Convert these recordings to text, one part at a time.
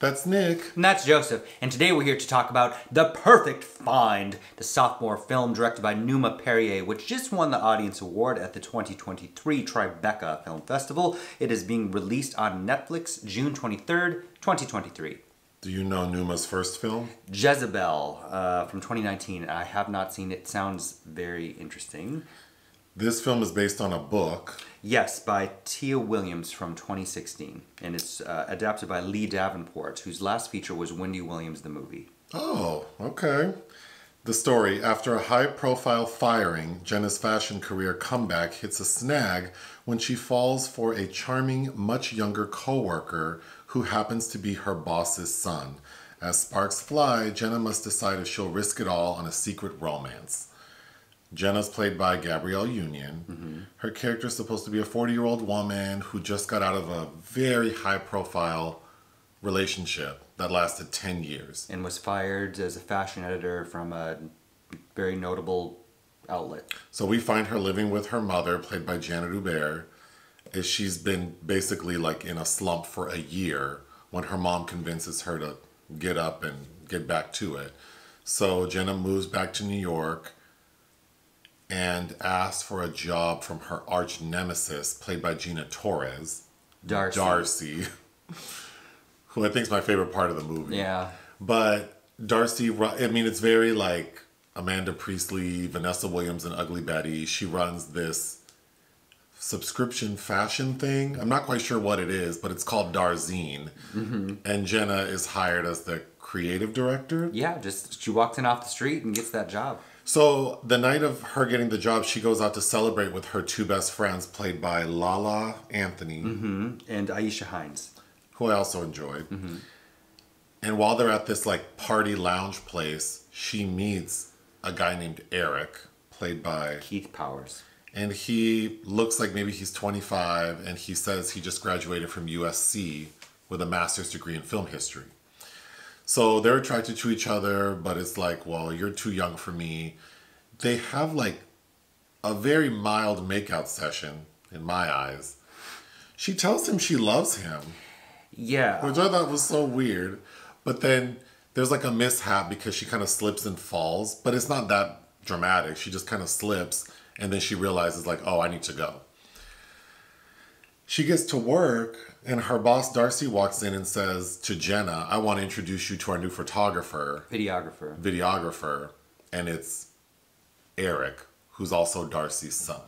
That's Nick. And that's Joseph. And today we're here to talk about The Perfect Find, the sophomore film directed by Numa Perrier, which just won the Audience Award at the 2023 Tribeca Film Festival. It is being released on Netflix June 23rd, 2023. Do you know Numa's first film? Jezebel uh, from 2019. I have not seen it. Sounds very interesting. This film is based on a book. Yes, by Tia Williams from 2016. And it's uh, adapted by Leigh Davenport, whose last feature was Wendy Williams, the movie. Oh, okay. The story After a high profile firing, Jenna's fashion career comeback hits a snag when she falls for a charming, much younger coworker who happens to be her boss's son. As sparks fly, Jenna must decide if she'll risk it all on a secret romance. Jenna's played by Gabrielle Union. Mm-hmm. Her character is supposed to be a 40 year old woman who just got out of a very high profile relationship that lasted 10 years. And was fired as a fashion editor from a very notable outlet. So we find her living with her mother, played by Janet Hubert. As she's been basically like in a slump for a year when her mom convinces her to get up and get back to it. So Jenna moves back to New York and asks for a job from her arch nemesis, played by Gina Torres. Darcy. Darcy. who I think is my favorite part of the movie. Yeah. But Darcy, I mean, it's very like Amanda Priestley, Vanessa Williams, and Ugly Betty. She runs this subscription fashion thing. I'm not quite sure what it is, but it's called Darzine. Mm-hmm. And Jenna is hired as the creative director. Yeah, just she walks in off the street and gets that job. So the night of her getting the job, she goes out to celebrate with her two best friends, played by La La Anthony mm-hmm. and Aisha Hinds, who I also enjoyed. Mm-hmm. And while they're at this like party lounge place, she meets a guy named Eric, played by Keith Powers. And he looks like maybe he's 25, and he says he just graduated from USC with a master's degree in film history. So they're attracted to each other, but it's like, well, you're too young for me. They have like a very mild makeout session in my eyes. She tells him she loves him. Yeah. Which I thought was so weird. But then there's like a mishap because she kind of slips and falls, but it's not that dramatic. She just kind of slips and then she realizes, like, oh, I need to go. She gets to work and her boss Darcy walks in and says to Jenna, I want to introduce you to our new photographer, videographer. Videographer. And it's Eric, who's also Darcy's son.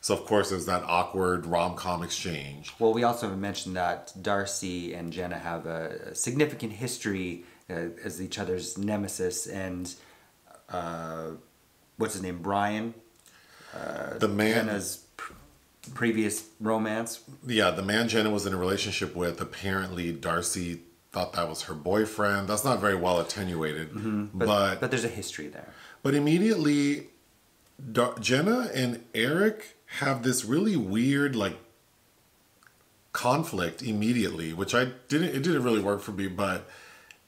So of course there's that awkward rom-com exchange. Well, we also mentioned that Darcy and Jenna have a, significant history uh, as each other's nemesis, and uh, what's his name, Brian. Uh, the man Jenna's previous romance. Yeah, the man Jenna was in a relationship with, apparently Darcy thought that was her boyfriend. That's not very well attenuated, mm-hmm. but, but, but there's a history there. But immediately, Dar- Jenna and Eric have this really weird like conflict immediately, which I didn't. It didn't really work for me, but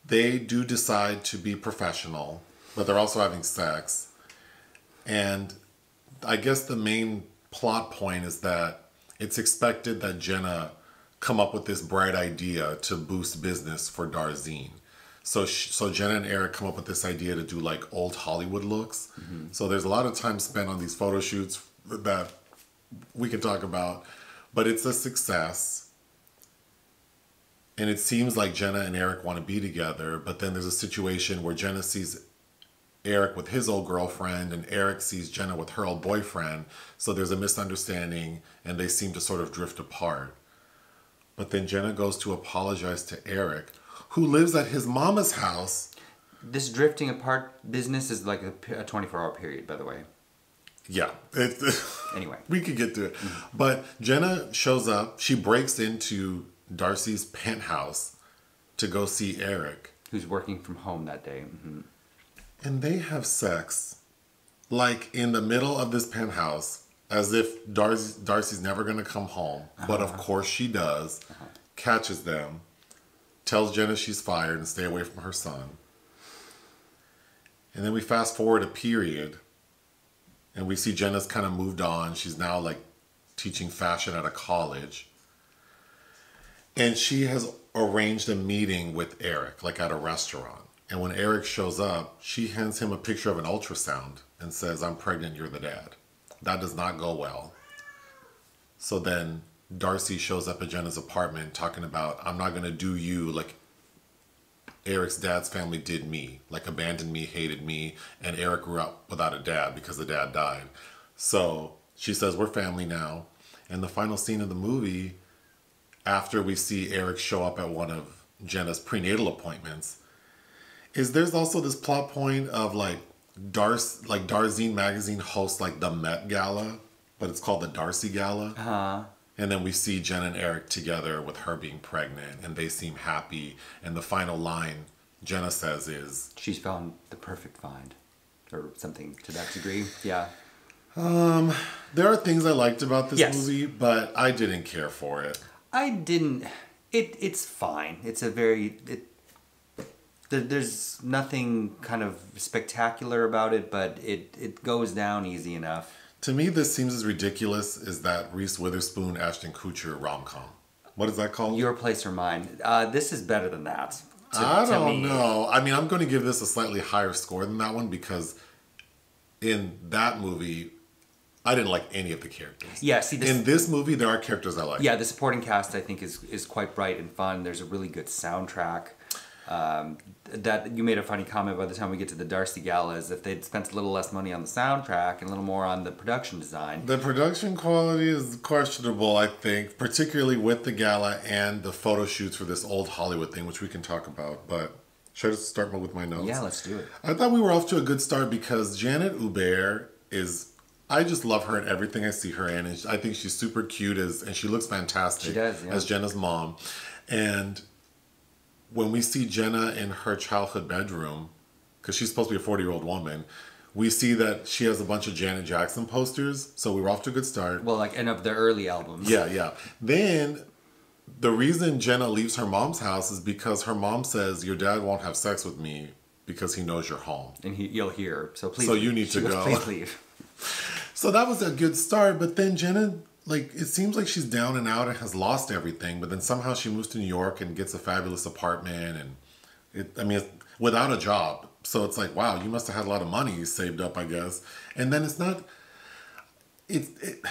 they do decide to be professional, but they're also having sex, and I guess the main plot point is that it's expected that Jenna come up with this bright idea to boost business for Darzine. So, so Jenna and Eric come up with this idea to do like old Hollywood looks. Mm-hmm. So there's a lot of time spent on these photo shoots that we can talk about, but it's a success. And it seems like Jenna and Eric want to be together, but then there's a situation where Jenna sees Eric with his old girlfriend and Eric sees Jenna with her old boyfriend. So there's a misunderstanding and they seem to sort of drift apart. But then Jenna goes to apologize to Eric, who lives at his mama's house. This drifting apart business is like a 24 hour period, by the way. Yeah. It, anyway, we could get to it. Mm-hmm. But Jenna shows up. She breaks into Darcy's penthouse to go see Eric, who's working from home that day. Mm-hmm and they have sex like in the middle of this penthouse as if Darcy, Darcy's never going to come home. Uh-huh. But of uh-huh. course she does. Uh-huh. Catches them, tells Jenna she's fired and stay away from her son. And then we fast forward a period and we see Jenna's kind of moved on. She's now like teaching fashion at a college. And she has arranged a meeting with Eric, like at a restaurant. And when Eric shows up, she hands him a picture of an ultrasound and says, I'm pregnant, you're the dad. That does not go well. So then Darcy shows up at Jenna's apartment talking about, I'm not going to do you like Eric's dad's family did me, like abandoned me, hated me, and Eric grew up without a dad because the dad died. So she says, We're family now. And the final scene of the movie, after we see Eric show up at one of Jenna's prenatal appointments, is there's also this plot point of like Darcy, like Darzine magazine hosts like the Met Gala, but it's called the Darcy Gala. Uh, And then we see Jen and Eric together with her being pregnant, and they seem happy. And the final line Jenna says is, she's found the perfect find, or something to that degree. Yeah. Um, There are things I liked about this Yes. movie, but I didn't care for it. I didn't. It it's fine. It's a very it. There, there's nothing kind of spectacular about it, but it it goes down easy enough. To me, this seems as ridiculous as that Reese Witherspoon, Ashton Kutcher rom com. What is that called? Your place or mine. Uh, this is better than that. to- I to don't me. know. I mean, I'm going to give this a slightly higher score than that one because in that movie, I didn't like any of the characters. Yeah. See this. In this movie, there are characters I like. yeah, the supporting cast I think is is quite bright and fun. There's a really good soundtrack. Um, that you made a funny comment by the time we get to the Darcy Gala is if they'd spent a little less money on the soundtrack and a little more on the production design. The production quality is questionable, I think, particularly with the gala and the photo shoots for this old Hollywood thing, which we can talk about. But should I just start with my notes? Yeah, let's do it. I thought we were off to a good start because Janet Hubert is. I just love her and everything I see her in, and I think she's super cute as, and she looks fantastic She does, yeah. as Jenna's mom. And when we see Jenna in her childhood bedroom, because she's supposed to be a forty-year-old woman, we see that she has a bunch of Janet Jackson posters. So we were off to a good start. Well, like, and of the early albums. Yeah, yeah. Then the reason Jenna leaves her mom's house is because her mom says your dad won't have sex with me because he knows you're home. And he, you'll hear. So please. So you need to goes, go. Please leave. So that was a good start, but then Jenna like it seems like she's down and out and has lost everything, but then somehow she moves to New York and gets a fabulous apartment and it I mean it's, without a job. So it's like, wow, you must have had a lot of money saved up, I guess. And then it's not it, it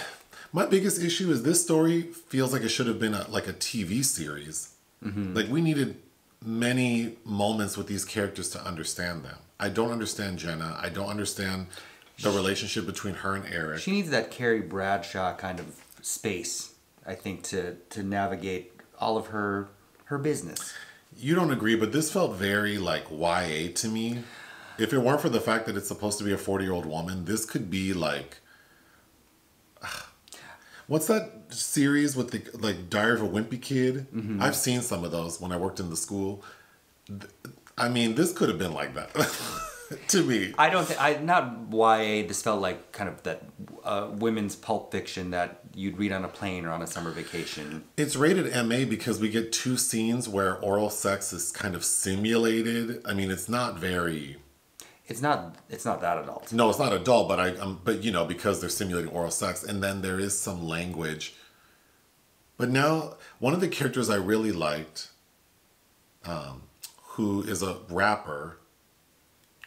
my biggest issue is this story feels like it should have been a, like a TV series. Mm-hmm. Like we needed many moments with these characters to understand them. I don't understand Jenna. I don't understand the relationship between her and Eric. She needs that Carrie Bradshaw kind of space, I think, to to navigate all of her her business. you don't agree, but this felt very like YA to me. If it weren't for the fact that it's supposed to be a 40 year old woman, this could be like. What's that series with the like Diary of a Wimpy Kid? Mm-hmm. I've seen some of those when I worked in the school. I mean, this could have been like that to me. I don't think I not YA. This felt like kind of that uh, women's pulp fiction that you'd read on a plane or on a summer vacation. It's rated MA because we get two scenes where oral sex is kind of simulated. I mean, it's not very. It's not. It's not that adult. No, it's not adult, but I. Um, but you know, because they're simulating oral sex, and then there is some language. But now, one of the characters I really liked, um, who is a rapper,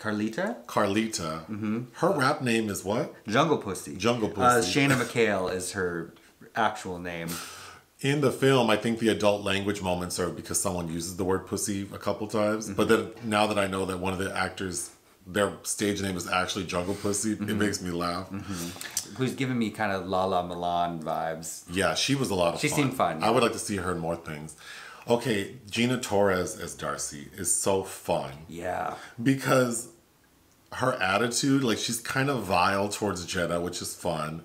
Carlita, Carlita. Mm-hmm. Her rap name is what? Jungle Pussy. Jungle Uh, Pussy. Shayna McHayle is her actual name. In the film, I think the adult language moments are because someone uses the word pussy a couple times. But mm-hmm. then now that I know that one of the actors, their stage name is actually Jungle Pussy, it mm-hmm. makes me laugh. Who's giving me kind of La La Milan vibes. Yeah, she was a lot of She fun. seemed fun, I would like to see her in more things. Okay, Gina Torres as Darcy is so fun Yeah. because her attitude, like she's kind of vile towards Jenna, which is fun.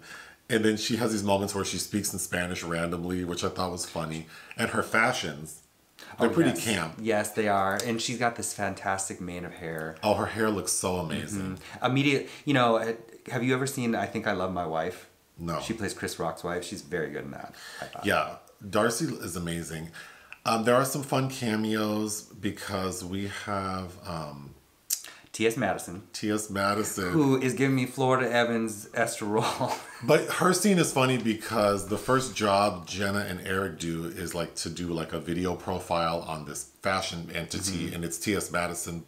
And then she has these moments where she speaks in Spanish randomly, which I thought was funny. And her fashions, they're Oh, pretty yes. camp. Yes, they are. And she's got this fantastic mane of hair. Oh, her hair looks so amazing. Immediate, you know, uh, have you ever seen I Think I Love My Wife? No. She plays Chris Rock's wife. She's very good in that. I. Yeah, Darcy is amazing. Um, there are some fun cameos because we have um, T.S. Madison, T.S. Madison. who is giving me Florida Evans Esther Rolle. But her scene is funny because the first job Jenna and Eric do is like to do like a video profile on this fashion entity, and it's T.S. Madison.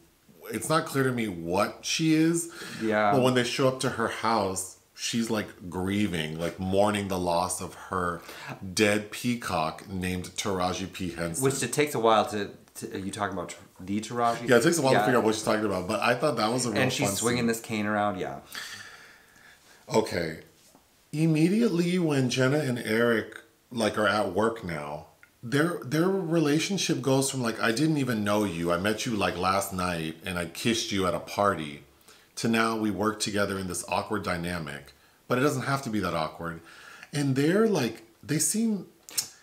It's not clear to me what she is. Yeah. But when they show up to her house, she's like grieving, like mourning the loss of her dead peacock named Taraji P. Henson. Which it takes a while to. to are you talking about the Taraji? yeah, it takes a while to figure out what she's talking about, but I thought that was a real And she's fun swinging scene. this cane around. Yeah. Okay. Immediately when Jenna and Eric like are at work now, their their relationship goes from like I didn't even know you. I met you like last night and I kissed you at a party to now we work together in this awkward dynamic. But it doesn't have to be that awkward. And they're like they seem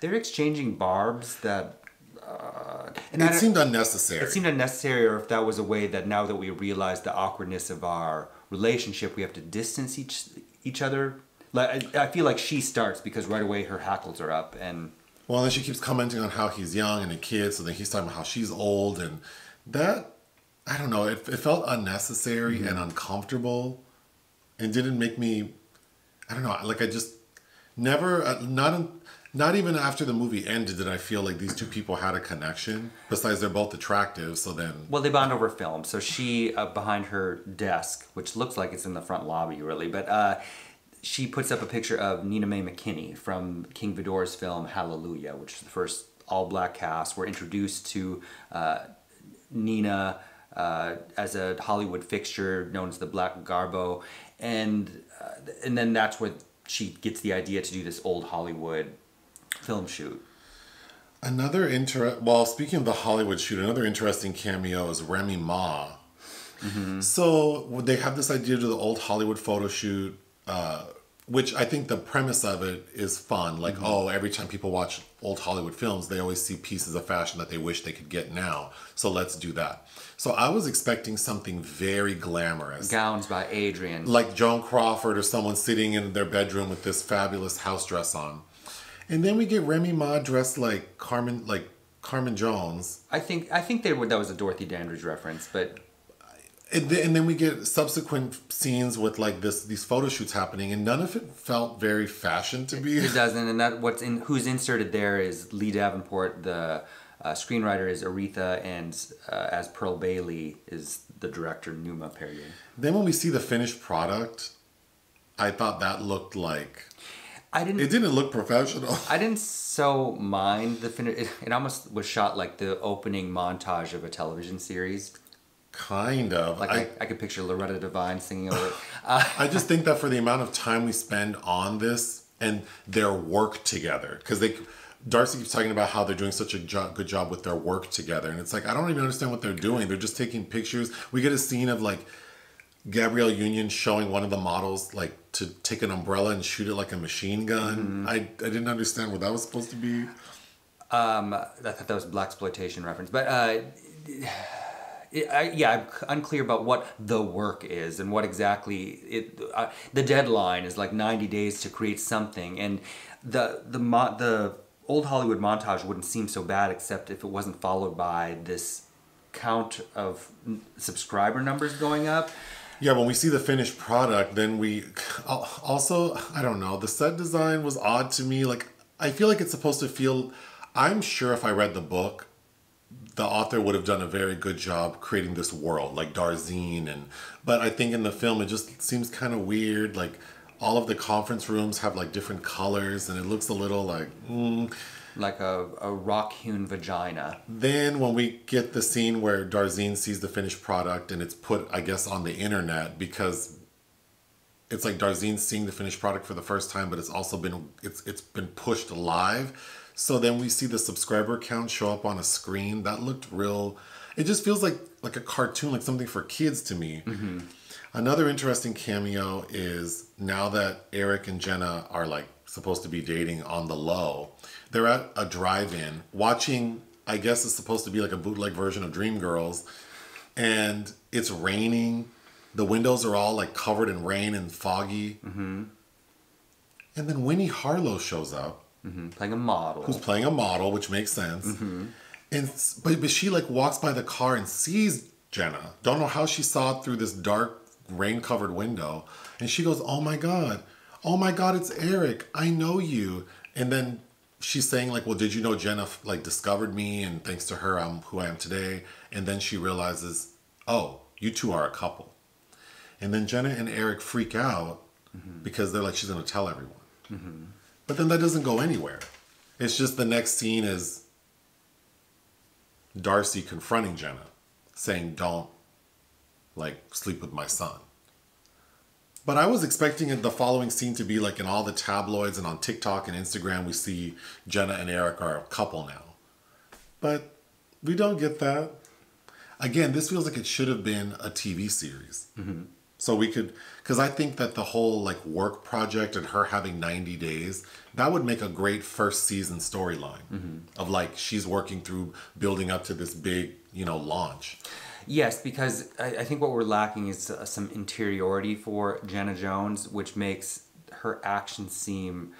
They're exchanging barbs that. Uh, and it seemed unnecessary. It seemed unnecessary, or if that was a way that now that we realize the awkwardness of our relationship, we have to distance each each other. Like I I feel like she starts because right away her hackles are up, and Well, then she keeps commenting on how he's young and a kid, so then he's talking about how she's old, and that I don't know. It, it felt unnecessary and uncomfortable, and didn't make me. I don't know. Like I just never uh, not not even after the movie ended did I feel like these two people had a connection. Besides, they're both attractive, so then well, they bond over film. So she uh, behind her desk, which looks like it's in the front lobby, really, but. Uh, she puts up a picture of Nina Mae McKinney from King Vidor's film Hallelujah, which is the first all black cast. We're introduced to uh, Nina uh, as a Hollywood fixture known as the Black Garbo, and uh, and then that's where she gets the idea to do this old Hollywood film shoot. Another inter well, speaking of the Hollywood shoot, another interesting cameo is Remy Ma. So they have this idea to the old Hollywood photo shoot, uh, which I think the premise of it is fun. Like, mm-hmm. oh, every time people watch old Hollywood films, they always see pieces of fashion that they wish they could get now. So let's do that. So I was expecting something very glamorous Gowns by Adrian. like Joan Crawford or someone sitting in their bedroom with this fabulous house dress on. And then we get Remy Ma dressed like Carmen like Carmen Jones. I think I think they were, that was a Dorothy Dandridge reference, but And then, and then we get subsequent scenes with like this these photo shoots happening and none of it felt very fashion to me. It doesn't, and that what's in who's inserted there is Leigh Davenport. The uh, screenwriter is Aretha, and uh, as Pearl Bailey is the director Numa Perrier. Then when we see the finished product, I thought that looked like I didn't. it didn't look professional. I didn't so mind the finish. It, it almost was shot like the opening montage of a television series. Kind of. Like I, I, I could picture Loretta Devine singing over it. Uh, I just think that for the amount of time we spend on this and their work together, because they, Darcy keeps talking about how they're doing such a jo- good job with their work together, and it's like I don't even understand what they're doing. They're just taking pictures. We get a scene of like Gabrielle Union showing one of the models like to take an umbrella and shoot it like a machine gun. I I didn't understand what that was supposed to be. Um, I thought that was a black exploitation reference, but uh, I, yeah, I'm unclear about what the work is and what exactly it. Uh, the deadline is like 90 days to create something, and the the the old Hollywood montage wouldn't seem so bad except if it wasn't followed by this count of subscriber numbers going up. Yeah, when we see the finished product, then we also I don't know. The set design was odd to me. Like I feel like it's supposed to feel. I'm sure if I read the book, the author would have done a very good job creating this world, like Darzine, and but I think in the film it just seems kind of weird. Like all of the conference rooms have like different colors, and it looks a little like. Mm. Like a, a rock hewn vagina. Then when we get the scene where Darzine sees the finished product and it's put, I guess, on the internet because it's like Darzine's seeing the finished product for the first time, but it's also been it's it's been pushed live. So then we see the subscriber count show up on a screen. That looked real. It just feels like like a cartoon, like something for kids to me. Another interesting cameo is now that Eric and Jenna are like supposed to be dating on the low, they're at a drive-in watching. I guess it's supposed to be like a bootleg version of Dreamgirls, and it's raining. The windows are all like covered in rain and foggy. Mm-hmm. And then Winnie Harlow shows up, hmm Playing a model. who's playing a model, which makes sense. And but but she like walks by the car and sees Jenna. Don't know how she saw it through this dark, rain covered window. And she goes, Oh my God. Oh my God, it's Eric. I know you. And then she's saying, like, well, did you know Jenna like discovered me and thanks to her I'm who I am today? And then she realizes, oh, you two are a couple. And then Jenna and Eric freak out mm-hmm. because they're like, she's gonna tell everyone. Mm-hmm. But then that doesn't go anywhere. It's just the next scene is Darcy confronting Jenna, saying, Don't like sleep with my son. But I was expecting the following scene to be like in all the tabloids and on TikTok and Instagram, we see Jenna and Eric are a couple now. But we don't get that. Again, this feels like it should have been a TV series. Mm-hmm. So we could, because I think that the whole like work project and her having 90 days, that would make a great first season storyline mm-hmm. of like she's working through building up to this big, you know, launch. Yes, because I, I think what we're lacking is uh, some interiority for Jenna Jones, which makes her actions seem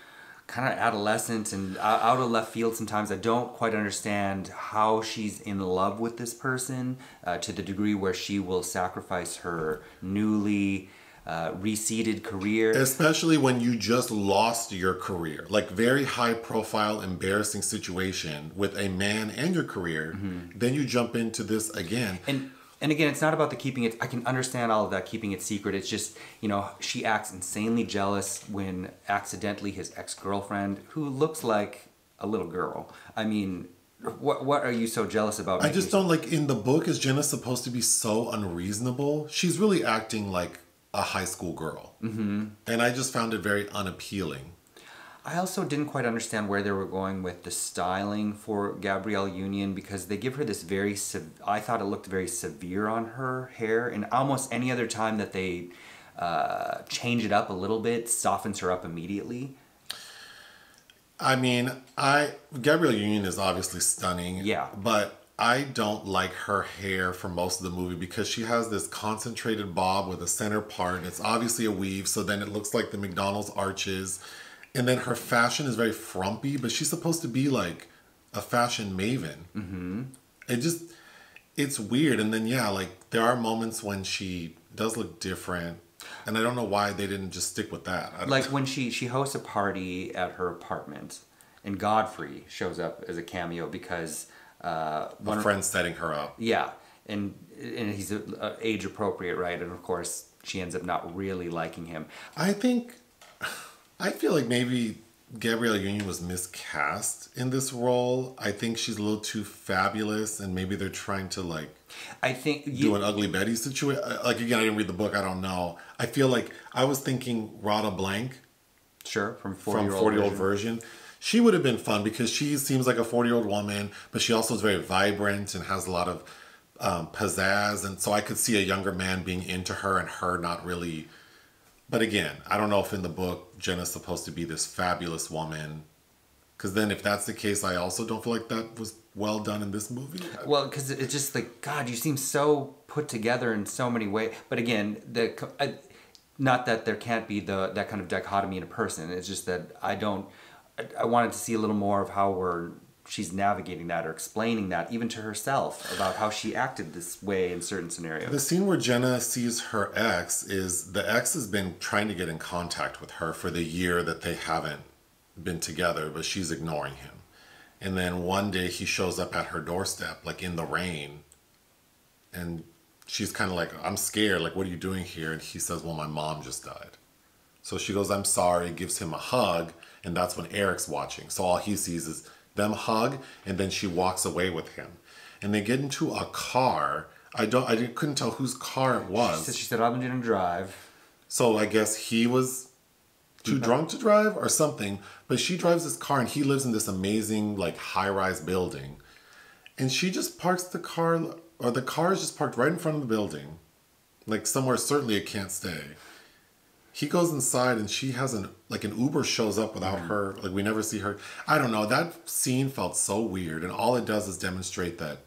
kind of adolescent and out of left field sometimes. I don't quite understand how she's in love with this person uh, to the degree where she will sacrifice her newly uh, reseeded career. Especially when you just lost your career. Like, very high profile, embarrassing situation with a man and your career. Mm-hmm. Then you jump into this again. And and again, it's not about the keeping it. I can understand all of that, keeping it secret. It's just, you know, she acts insanely jealous when accidentally his ex girlfriend, who looks like a little girl. I mean, what what are you so jealous about? I just don't like in the book. Is Jenna supposed to be so unreasonable? She's really acting like a high school girl, mm-hmm. and I just found it very unappealing. I also didn't quite understand where they were going with the styling for Gabrielle Union because they give her this very, I thought it looked very severe on her hair, and almost any other time that they uh, change it up a little bit softens her up immediately. I mean, I Gabrielle Union is obviously stunning. Yeah. But I don't like her hair for most of the movie because she has this concentrated bob with a center part. It's obviously a weave, so then it looks like the McDonald's arches and then her fashion is very frumpy, but she's supposed to be like a fashion maven. Mm-hmm. It just, it's weird. And then, yeah, like there are moments when she does look different. And I don't know why they didn't just stick with that. Like when she, she hosts a party at her apartment and Godfrey shows up as a cameo because uh, one a friend setting her up. Yeah. And, and he's age appropriate, right? And of course, she ends up not really liking him. I think I feel like maybe Gabrielle Union was miscast in this role. I think she's a little too fabulous, and maybe they're trying to like. I think you, do an ugly Betty situation. Uh, like again, I didn't read the book. I don't know. I feel like I was thinking Radha Blank. Sure, from 40 from forty year old version. She would have been fun because she seems like a forty year old woman, but she also is very vibrant and has a lot of um, pizzazz, and so I could see a younger man being into her and her not really but again, I don't know if in the book Jenna's supposed to be this fabulous woman. Because then, if that's the case, I also don't feel like that was well done in this movie. Well, because it's just like God, you seem so put together in so many ways. But again, the I, not that there can't be the that kind of dichotomy in a person. It's just that I don't. I, I wanted to see a little more of how we're she's navigating that or explaining that even to herself about how she acted this way in certain scenarios. The scene where Jenna sees her ex is the ex has been trying to get in contact with her for the year that they haven't been together, but she's ignoring him. And then one day he shows up at her doorstep, like in the rain, and she's kind of like, I'm scared. Like, what are you doing here? And he says, Well, my mom just died. So she goes, I'm sorry, gives him a hug, and that's when Eric's watching. So all he sees is them hug, and then she walks away with him. And they get into a car. I don't. I couldn't tell whose car it was. She said, she said I'm gonna drive. So I guess he was too drunk to drive or something. But she drives this car, and he lives in this amazing like high-rise building. And she just parks the car, or the car is just parked right in front of the building, like somewhere certainly it can't stay he goes inside and she has an like an Uber shows up without mm-hmm. her. Like we never see her. I don't know. That scene felt so weird, and all it does is demonstrate that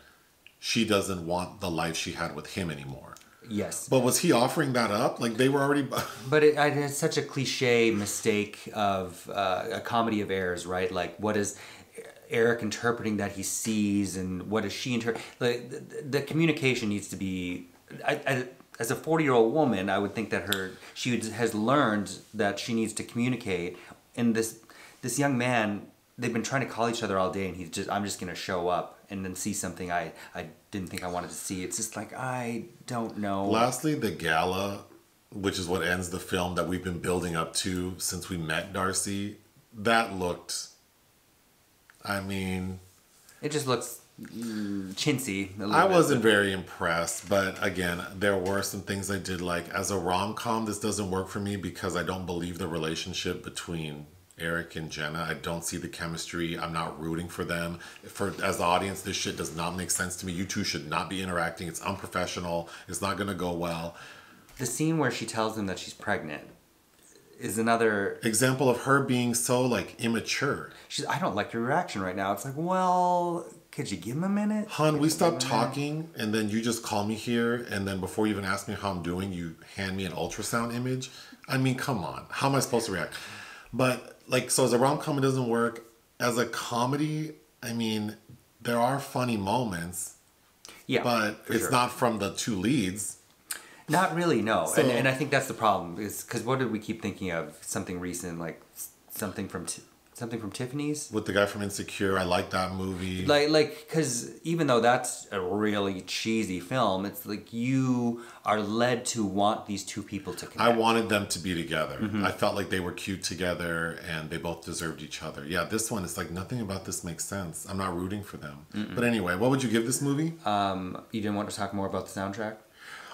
she doesn't want the life she had with him anymore. Yes. But was he offering that up? Like they were already. but it, it's such a cliche mistake of uh, a comedy of errors, right? Like what is Eric interpreting that he sees and what is she interpret. Like the, the communication needs to be. I, I, as a 40 year old woman, I would think that her she has learned that she needs to communicate. And this this young man, they've been trying to call each other all day, and he's just I'm just gonna show up and then see something I I didn't think I wanted to see. It's just like I don't know. Lastly, the gala, which is what ends the film that we've been building up to since we met Darcy, that looked. I mean, It just looks chintzy. I bit. wasn't very impressed, but again, there were some things I did like. As a rom com, this doesn't work for me because I don't believe the relationship between Eric and Jenna. I don't see the chemistry. I'm not rooting for them. For as the audience, this shit does not make sense to me. You two should not be interacting. It's unprofessional. It's not gonna go well. The scene where she tells him that she's pregnant is another. Example of her being so like immature. She's. I don't like your reaction right now. It's like, well, could you give him a minute? Hun, we stopped talking, and then you just call me here, and then before you even ask me how I'm doing, you hand me an ultrasound image. I mean, come on, how am I supposed to react? But like, so as a rom com, it doesn't work. As a comedy, I mean, there are funny moments, Yeah, but it's sure. not from the two leads. Not really, no. So- and, and I think that's the problem is because what did we keep thinking of? Something recent, like something from Ti- something from Tiffany's. With the guy from Insecure, I like that movie. Like, like, because even though that's a really cheesy film, it's like you are led to want these two people to connect. I wanted them to be together. Mm-hmm. I felt like they were cute together and they both deserved each other. Yeah, this one is like nothing about this makes sense. I'm not rooting for them. But anyway, what would you give this movie? Um, you didn't want to talk more about the soundtrack.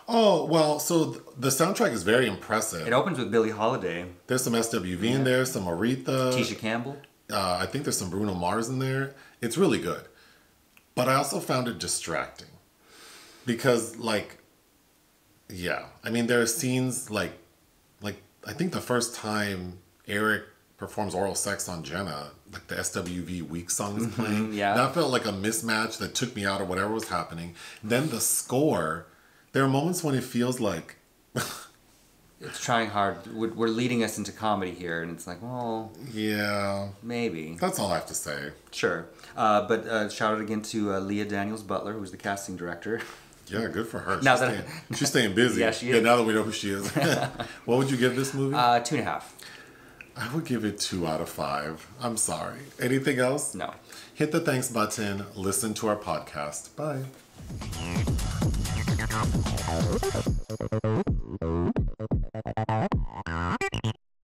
Oh, well, so th- the soundtrack is very impressive. It opens with Billie Holiday, There's some SWV in there, some Aretha. Tisha Campbell. Uh, I think there's some Bruno Mars in there. It's really good. But I also found it distracting. Because, like, yeah. I mean, there are scenes like, like, I think the first time Eric performs oral sex on Jenna, like the SWV Weak song is playing. yeah. That felt like a mismatch that took me out of whatever was happening. Then the score, there are moments when it feels like It's trying hard. We're, leading us into comedy here, and it's like, well, Yeah, maybe. that's all I have to say. Sure. Uh, but uh, shout out again to uh, Leah Daniels Butler, who's the casting director. Yeah, good for her. Now she's, that- staying, she's staying busy. Yeah, she Yeah, is. now that we know who she is. what would you give this movie? Uh, two and a half. I would give it two out of five. I'm sorry. Anything else? No. Hit the thanks button. Listen to our podcast. Bye. I'm sorry.